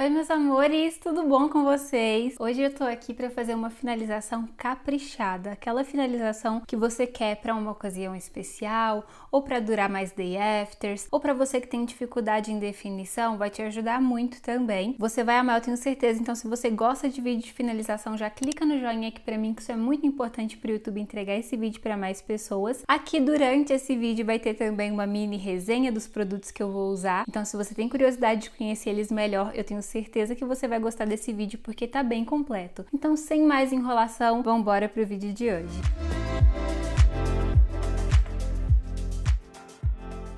Oi, meus amores, tudo bom com vocês? Hoje eu tô aqui para fazer uma finalização caprichada, aquela finalização que você quer para uma ocasião especial, ou para durar mais day afters, ou para você que tem dificuldade em definição, vai te ajudar muito também. Você vai amar, eu tenho certeza. Então, se você gosta de vídeo de finalização, já clica no joinha aqui para mim, que isso é muito importante para o YouTube entregar esse vídeo para mais pessoas. Aqui durante esse vídeo vai ter também uma mini resenha dos produtos que eu vou usar. Então, se você tem curiosidade de conhecer eles melhor, eu tenho certeza que você vai gostar desse vídeo porque tá bem completo. Então, sem mais enrolação, vamos embora pro vídeo de hoje.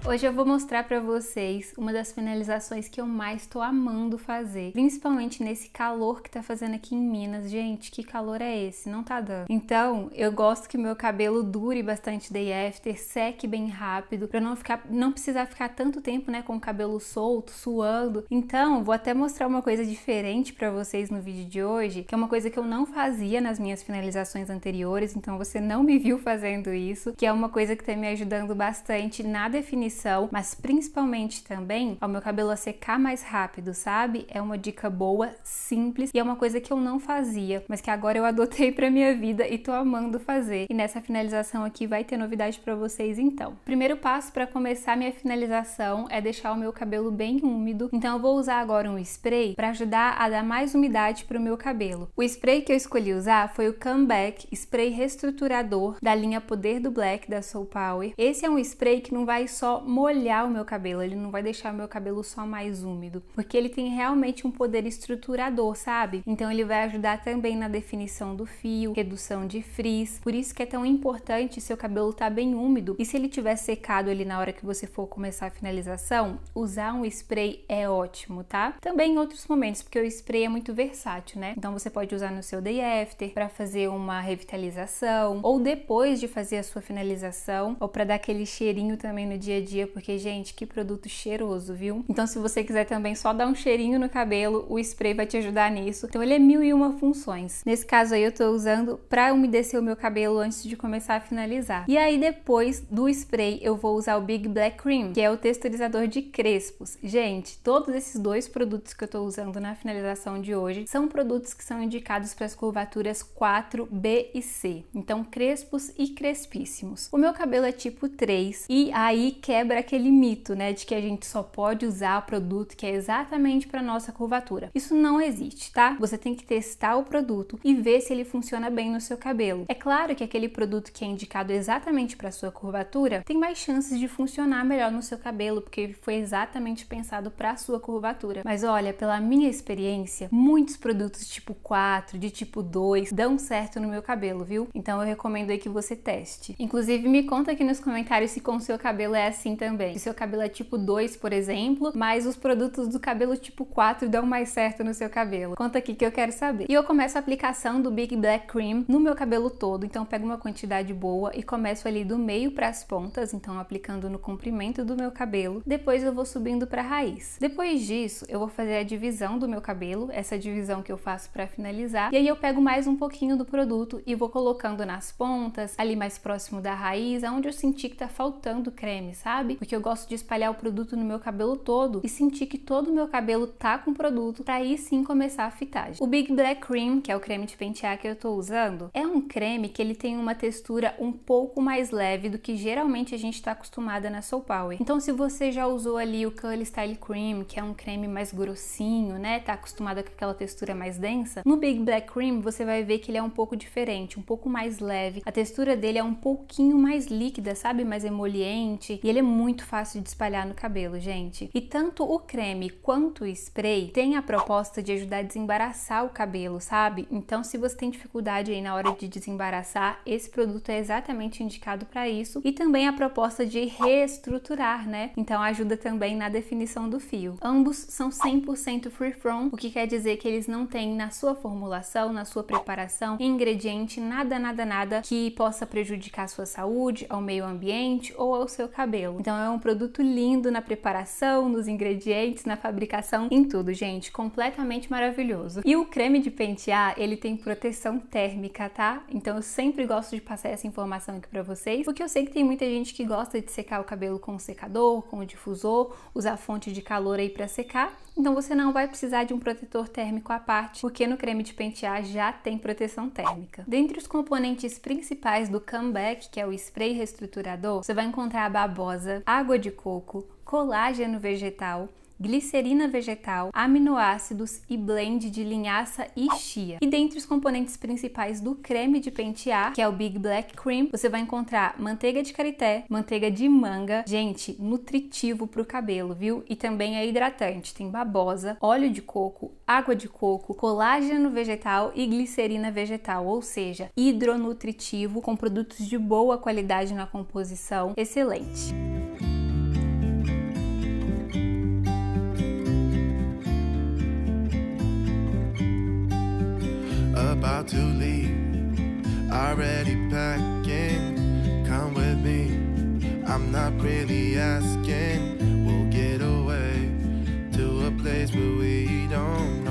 Hoje eu vou mostrar para vocês uma das finalizações que eu mais tô amando fazer, principalmente nesse calor que tá fazendo aqui em Minas. Gente, que calor é esse? Não tá dando. Então, eu gosto que meu cabelo dure bastante day after, seque bem rápido, para não ficar não precisar ficar tanto tempo, né, com o cabelo solto, suando. Então, vou até mostrar uma coisa diferente para vocês no vídeo de hoje, que é uma coisa que eu não fazia nas minhas finalizações anteriores, então você não me viu fazendo isso, que é uma coisa que tá me ajudando bastante na definição definição, mas principalmente também ao meu cabelo a secar mais rápido, sabe? É uma dica boa, simples e é uma coisa que eu não fazia, mas que agora eu adotei para minha vida e tô amando fazer. E nessa finalização aqui vai ter novidade para vocês então. Primeiro passo para começar minha finalização é deixar o meu cabelo bem úmido. Então eu vou usar agora um spray para ajudar a dar mais umidade para o meu cabelo. O spray que eu escolhi usar foi o Comeback Spray Reestruturador da linha Poder do Black da Soul Power. Esse é um spray que não vai só molhar o meu cabelo, ele não vai deixar o meu cabelo só mais úmido, porque ele tem realmente um poder estruturador, sabe? Então ele vai ajudar também na definição do fio, redução de frizz. Por isso que é tão importante seu cabelo tá bem úmido e se ele tiver secado ali na hora que você for começar a finalização, usar um spray é ótimo, tá? Também em outros momentos, porque o spray é muito versátil, né? Então você pode usar no seu day after para fazer uma revitalização ou depois de fazer a sua finalização ou para dar aquele cheirinho também no dia a dia dia, porque, gente, que produto cheiroso, viu? Então, se você quiser também só dar um cheirinho no cabelo, o spray vai te ajudar nisso. Então, ele é mil e uma funções. Nesse caso aí, eu tô usando pra umedecer o meu cabelo antes de começar a finalizar. E aí, depois do spray, eu vou usar o Big Black Cream, que é o texturizador de crespos. Gente, todos esses dois produtos que eu tô usando na finalização de hoje são produtos que são indicados para as curvaturas 4, B e C. Então, crespos e crespíssimos. O meu cabelo é tipo 3 e aí quebra quebra aquele mito, né, de que a gente só pode usar o produto que é exatamente para nossa curvatura. Isso não existe, tá? Você tem que testar o produto e ver se ele funciona bem no seu cabelo. É claro que aquele produto que é indicado exatamente para sua curvatura tem mais chances de funcionar melhor no seu cabelo, porque foi exatamente pensado para sua curvatura. Mas olha, pela minha experiência, muitos produtos tipo 4, de tipo 2 dão certo no meu cabelo, viu? Então eu recomendo aí que você teste. Inclusive me conta aqui nos comentários se com o seu cabelo é assim também. Se seu cabelo é tipo 2, por exemplo, mas os produtos do cabelo tipo 4 dão mais certo no seu cabelo. Conta aqui que eu quero saber. E eu começo a aplicação do Big Black Cream no meu cabelo todo, então pego uma quantidade boa e começo ali do meio para as pontas, então aplicando no comprimento do meu cabelo. Depois eu vou subindo para a raiz. Depois disso, eu vou fazer a divisão do meu cabelo, essa divisão que eu faço para finalizar. E aí eu pego mais um pouquinho do produto e vou colocando nas pontas, ali mais próximo da raiz, aonde eu senti que tá faltando creme, sabe? Sabe? Porque eu gosto de espalhar o produto no meu cabelo todo e sentir que todo o meu cabelo tá com produto para aí sim começar a fitagem. O Big Black Cream, que é o creme de pentear que eu tô usando, é um creme que ele tem uma textura um pouco mais leve do que geralmente a gente tá acostumada na Soul Power. Então se você já usou ali o Curly Style Cream, que é um creme mais grossinho, né, tá acostumada com aquela textura mais densa, no Big Black Cream você vai ver que ele é um pouco diferente, um pouco mais leve. A textura dele é um pouquinho mais líquida, sabe, mais emoliente, e ele é muito fácil de espalhar no cabelo, gente. E tanto o creme quanto o spray tem a proposta de ajudar a desembaraçar o cabelo, sabe? Então, se você tem dificuldade aí na hora de desembaraçar, esse produto é exatamente indicado para isso. E também a proposta de reestruturar, né? Então, ajuda também na definição do fio. Ambos são 100% free from, o que quer dizer que eles não têm na sua formulação, na sua preparação, ingrediente, nada, nada, nada que possa prejudicar a sua saúde, ao meio ambiente ou ao seu cabelo. Então é um produto lindo na preparação, nos ingredientes, na fabricação, em tudo, gente, completamente maravilhoso. E o creme de pentear, ele tem proteção térmica, tá? Então eu sempre gosto de passar essa informação aqui para vocês, porque eu sei que tem muita gente que gosta de secar o cabelo com secador, com difusor, usar fonte de calor aí para secar, então você não vai precisar de um protetor térmico à parte, porque no creme de pentear já tem proteção térmica. Dentre os componentes principais do comeback, que é o spray reestruturador, você vai encontrar a babosa, água de coco, colágeno vegetal, glicerina vegetal, aminoácidos e blend de linhaça e chia. E dentre os componentes principais do creme de pentear, que é o Big Black Cream, você vai encontrar manteiga de karité, manteiga de manga, gente, nutritivo para o cabelo, viu? E também é hidratante, tem babosa, óleo de coco, água de coco, colágeno vegetal e glicerina vegetal, ou seja, hidronutritivo com produtos de boa qualidade na composição, excelente. About to leave. Already packing, come with me. I'm not really asking. We'll get away to a place where we don't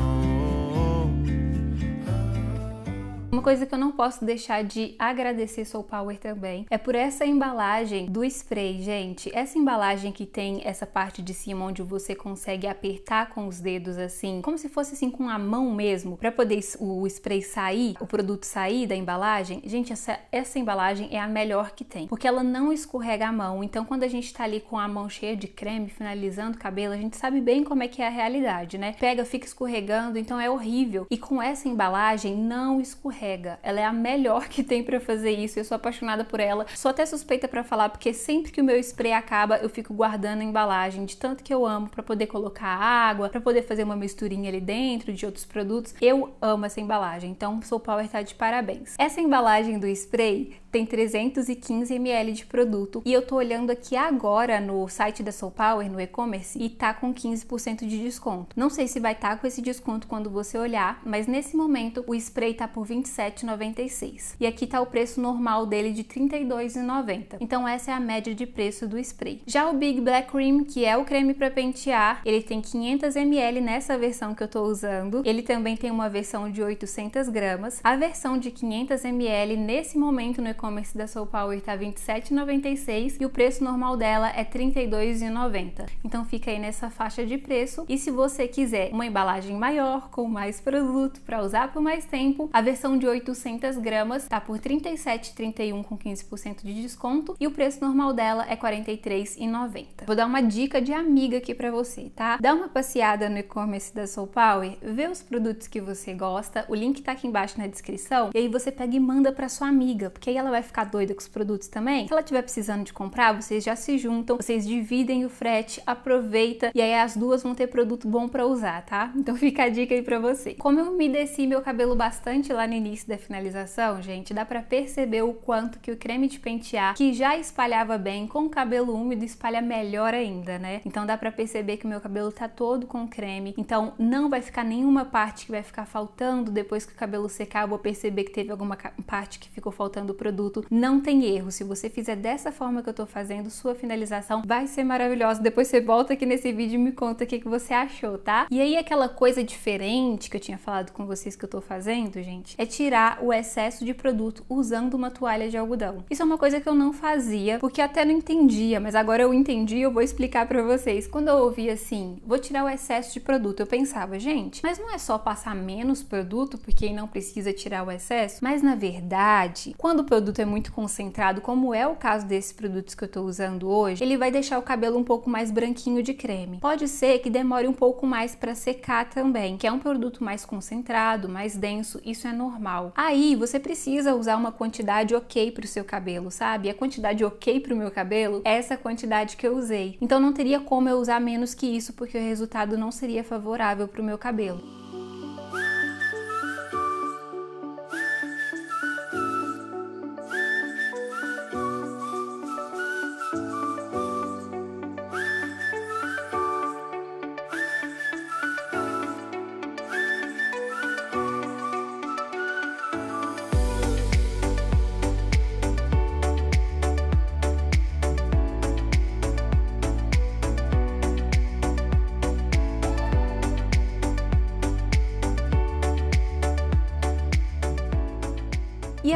coisa que eu não posso deixar de agradecer Soul Power também é por essa embalagem do spray, gente. Essa embalagem que tem essa parte de cima onde você consegue apertar com os dedos assim, como se fosse assim com a mão mesmo, para poder o spray sair, o produto sair da embalagem. Gente, essa, essa embalagem é a melhor que tem, porque ela não escorrega a mão. Então, quando a gente tá ali com a mão cheia de creme, finalizando o cabelo, a gente sabe bem como é que é a realidade, né? Pega, fica escorregando, então é horrível. E com essa embalagem não escorrega carrega. Ela é a melhor que tem para fazer isso. Eu sou apaixonada por ela. Sou até suspeita para falar porque sempre que o meu spray acaba, eu fico guardando a embalagem de tanto que eu amo para poder colocar água, para poder fazer uma misturinha ali dentro de outros produtos. Eu amo essa embalagem. Então, Soul Power tá de parabéns. Essa embalagem do spray tem 315 ml de produto e eu tô olhando aqui agora no site da Soul Power, no e-commerce, e tá com 15% de desconto. Não sei se vai estar tá com esse desconto quando você olhar, mas nesse momento o spray tá por 27,96 e aqui tá o preço normal dele de 32,90. Então essa é a média de preço do spray. Já o Big Black Cream, que é o creme para pentear, ele tem 500 ml nessa versão que eu tô usando. Ele também tem uma versão de 800 gramas. A versão de 500 ml nesse momento no e-commerce da Soul Power tá R$ 27,96 e o preço normal dela é R$ 32,90. Então fica aí nessa faixa de preço. E se você quiser uma embalagem maior, com mais produto para usar por mais tempo, a versão de 800 gramas tá por R$ 37,31 com 15% de desconto e o preço normal dela é R$ 43,90. Vou dar uma dica de amiga aqui para você, tá? Dá uma passeada no e-commerce da Soul Power, vê os produtos que você gosta, o link tá aqui embaixo na descrição, e aí você pega e manda para sua amiga, porque aí ela vai ficar doida com os produtos também. Se ela estiver precisando de comprar, vocês já se juntam, vocês dividem o frete, aproveita e aí as duas vão ter produto bom para usar, tá? Então fica a dica aí para você. Como eu umedeci meu cabelo bastante lá no início da finalização, gente, dá para perceber o quanto que o creme de pentear, que já espalhava bem, com o cabelo úmido espalha melhor ainda, né? Então dá para perceber que o meu cabelo tá todo com creme, então não vai ficar nenhuma parte que vai ficar faltando depois que o cabelo secar, eu vou perceber que teve alguma parte que ficou faltando o produto não tem erro. Se você fizer dessa forma que eu tô fazendo, sua finalização vai ser maravilhosa. Depois você volta aqui nesse vídeo e me conta o que, que você achou, tá? E aí aquela coisa diferente que eu tinha falado com vocês que eu tô fazendo, gente, é tirar o excesso de produto usando uma toalha de algodão. Isso é uma coisa que eu não fazia, porque até não entendia, mas agora eu entendi, eu vou explicar para vocês. Quando eu ouvi assim, vou tirar o excesso de produto, eu pensava, gente, mas não é só passar menos produto porque não precisa tirar o excesso, mas na verdade, quando o produto produto é muito concentrado, como é o caso desses produtos que eu estou usando hoje, ele vai deixar o cabelo um pouco mais branquinho de creme. Pode ser que demore um pouco mais para secar também, que é um produto mais concentrado, mais denso, isso é normal. Aí você precisa usar uma quantidade ok para o seu cabelo, sabe? A quantidade ok para o meu cabelo é essa quantidade que eu usei. Então não teria como eu usar menos que isso, porque o resultado não seria favorável para o meu cabelo.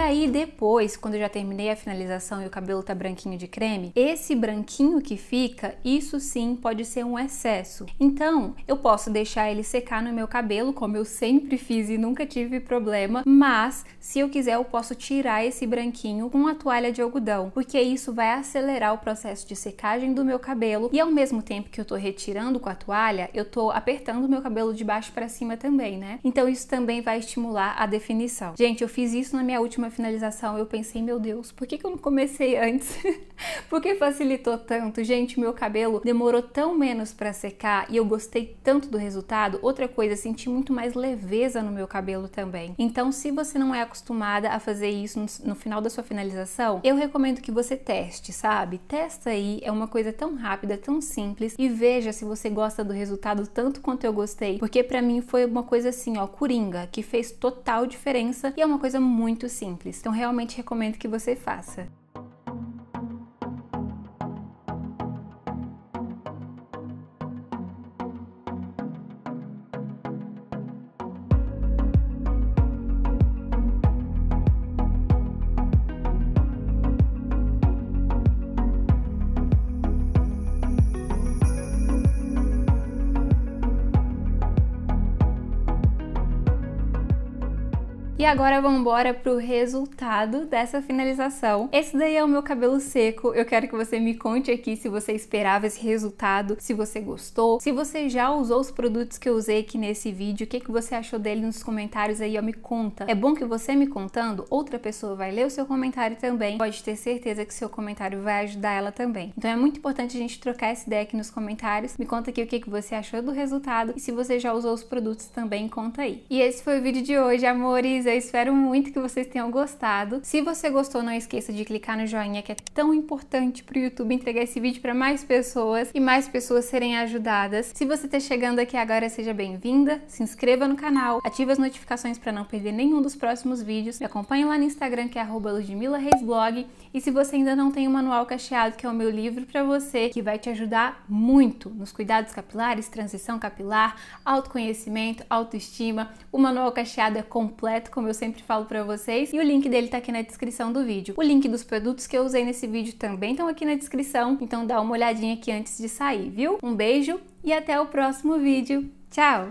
Aí depois, quando eu já terminei a finalização e o cabelo tá branquinho de creme, esse branquinho que fica, isso sim pode ser um excesso. Então, eu posso deixar ele secar no meu cabelo, como eu sempre fiz e nunca tive problema, mas se eu quiser eu posso tirar esse branquinho com a toalha de algodão, porque isso vai acelerar o processo de secagem do meu cabelo e ao mesmo tempo que eu tô retirando com a toalha, eu tô apertando o meu cabelo de baixo para cima também, né? Então isso também vai estimular a definição. Gente, eu fiz isso na minha última finalização, eu pensei, meu Deus, por que, que eu não comecei antes? por que facilitou tanto? Gente, meu cabelo demorou tão menos para secar e eu gostei tanto do resultado. Outra coisa, senti muito mais leveza no meu cabelo também. Então, se você não é acostumada a fazer isso no, final da sua finalização, eu recomendo que você teste, sabe? Testa aí, é uma coisa tão rápida, tão simples e veja se você gosta do resultado tanto quanto eu gostei, porque para mim foi uma coisa assim, ó, coringa, que fez total diferença e é uma coisa muito simples. Então, realmente recomendo que você faça. E agora vamos embora pro resultado dessa finalização. Esse daí é o meu cabelo seco. Eu quero que você me conte aqui se você esperava esse resultado, se você gostou, se você já usou os produtos que eu usei aqui nesse vídeo, o que, que você achou dele nos comentários aí, ó, me conta. É bom que você me contando, outra pessoa vai ler o seu comentário também. Pode ter certeza que seu comentário vai ajudar ela também. Então é muito importante a gente trocar essa ideia aqui nos comentários. Me conta aqui o que, que você achou do resultado e se você já usou os produtos também, conta aí. E esse foi o vídeo de hoje, amores. Eu espero muito que vocês tenham gostado. Se você gostou, não esqueça de clicar no joinha, que é tão importante para o YouTube entregar esse vídeo para mais pessoas e mais pessoas serem ajudadas. Se você está chegando aqui agora, seja bem-vinda. Se inscreva no canal, ative as notificações para não perder nenhum dos próximos vídeos. Me acompanhe lá no Instagram, que é @ludmilareisblog. E se você ainda não tem o Manual Cacheado, que é o meu livro para você, que vai te ajudar muito nos cuidados capilares, transição capilar, autoconhecimento, autoestima. O Manual Cacheado é completo, como eu sempre falo para vocês, e o link dele tá aqui na descrição do vídeo. O link dos produtos que eu usei nesse vídeo também estão aqui na descrição, então dá uma olhadinha aqui antes de sair, viu? Um beijo e até o próximo vídeo. Tchau!